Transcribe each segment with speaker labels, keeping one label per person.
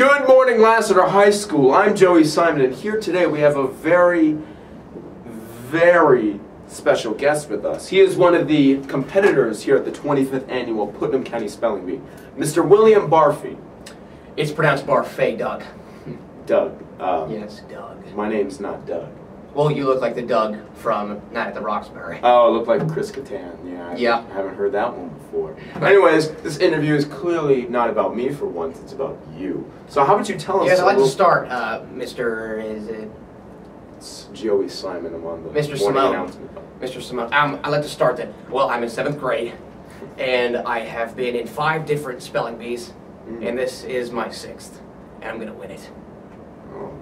Speaker 1: Good morning, Lassiter High School. I'm Joey Simon, and here today we have a very, very special guest with us. He is one of the competitors here at the 25th Annual Putnam County Spelling Bee, Mr. William Barfy.
Speaker 2: It's pronounced Barfay, Doug.
Speaker 1: Doug. Um,
Speaker 2: Yes, Doug.
Speaker 1: My name's not Doug.
Speaker 2: Well, you look like the Doug from Night at the Roxbury.
Speaker 1: Oh, it looked like Chris Kattan. Yeah, I
Speaker 2: Yeah.
Speaker 1: haven't heard that one before. Anyways, this interview is clearly not about me for once. It's about you. So how about you tell us?
Speaker 2: Yes, I'd like to start, uh, Mr. Is it
Speaker 1: It's Joey Simon. I'm on the
Speaker 2: Mr. Simone.
Speaker 1: announcement.
Speaker 2: Mr. Simone? Um, I'd like to start that. Well, I'm in seventh grade, and I have been in five different spelling bees,
Speaker 1: Mm.
Speaker 2: and this is my sixth, and I'm gonna win it.
Speaker 1: Oh,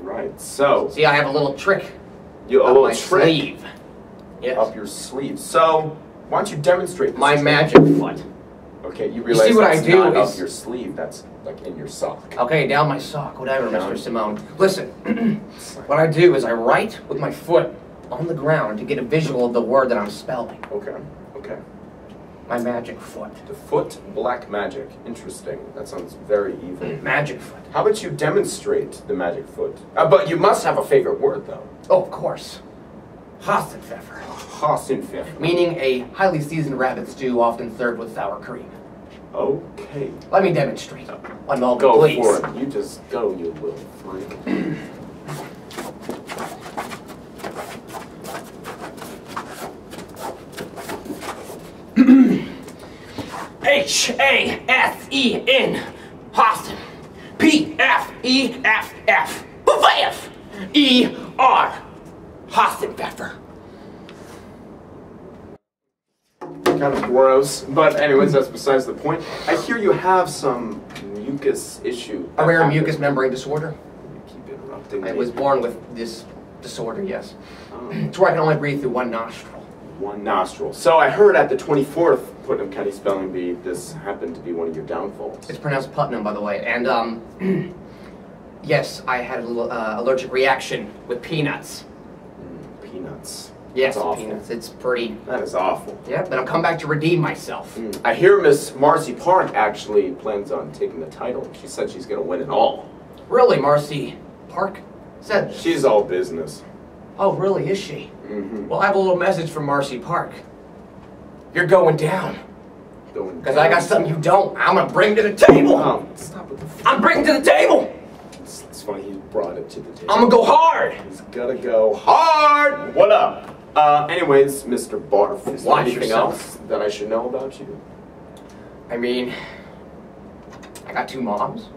Speaker 1: right. So
Speaker 2: See, I have a little trick
Speaker 1: you a
Speaker 2: up
Speaker 1: little
Speaker 2: my
Speaker 1: trick
Speaker 2: sleeve. Yes.
Speaker 1: up your sleeve. So why don't you demonstrate
Speaker 2: my
Speaker 1: trick?
Speaker 2: magic foot.
Speaker 1: Okay, you realize you
Speaker 2: see what I do
Speaker 1: not up your sleeve. That's like in your sock.
Speaker 2: Okay, down my sock, whatever,
Speaker 1: Down.
Speaker 2: Mr. Simone. Listen, what I do is I write with my foot on the ground to get a visual of the word that I'm spelling.
Speaker 1: Okay. Okay.
Speaker 2: My magic foot.
Speaker 1: The foot black magic. Interesting. That sounds very evil.
Speaker 2: Magic foot.
Speaker 1: How about you demonstrate the magic foot? Uh, but you must have a favorite word though.
Speaker 2: Oh, of course. Hassenpfeffer.
Speaker 1: Hasenpfeffer.
Speaker 2: Meaning a highly seasoned rabbit stew often served with sour cream.
Speaker 1: Okay.
Speaker 2: Let me demonstrate. One moment,
Speaker 1: Go
Speaker 2: please.
Speaker 1: for it. You just go, you little freak.
Speaker 2: H A S E N. Hassen. P F E F F. F E R. Hasenpfeffer.
Speaker 1: kind of gross. But anyways, that's besides the point. I hear you have some mucus issue.
Speaker 2: A rare mucous membrane disorder.
Speaker 1: You keep interrupting
Speaker 2: I was born with this disorder, yes.
Speaker 1: Oh,
Speaker 2: It's where I can only breathe through one nostril.
Speaker 1: One nostril. So I heard at the 24th Putnam County Spelling Bee, this happened to be one of your downfalls.
Speaker 2: It's pronounced Putnam, by the way. And, um, yes, I had a little uh, allergic reaction with peanuts.
Speaker 1: Mm, peanuts.
Speaker 2: Yes, peanuts. It's pretty.
Speaker 1: That is awful.
Speaker 2: Yeah, but I'll come back to redeem myself.
Speaker 1: Mm. I hear Miss Marcy Park actually plans on taking the title. She said she's going to win it all.
Speaker 2: Really, Marcy Park said.
Speaker 1: She's all business.
Speaker 2: Oh, really? Is she?
Speaker 1: Mm-hmm.
Speaker 2: Well, I have a little message from Marcy Park. You're going down.
Speaker 1: Going
Speaker 2: Because I got something you don't. I'm going to bring to the table.
Speaker 1: Oh, stop with the. F-
Speaker 2: I'm bringing to the table.
Speaker 1: it's, it's funny he brought it to the table.
Speaker 2: I'm going to go hard.
Speaker 1: He's gotta go hard. What up? Uh, anyways, Mr. Barf, is there
Speaker 2: Watch
Speaker 1: anything
Speaker 2: yourself.
Speaker 1: else that I should know about you?
Speaker 2: I mean, I got two moms.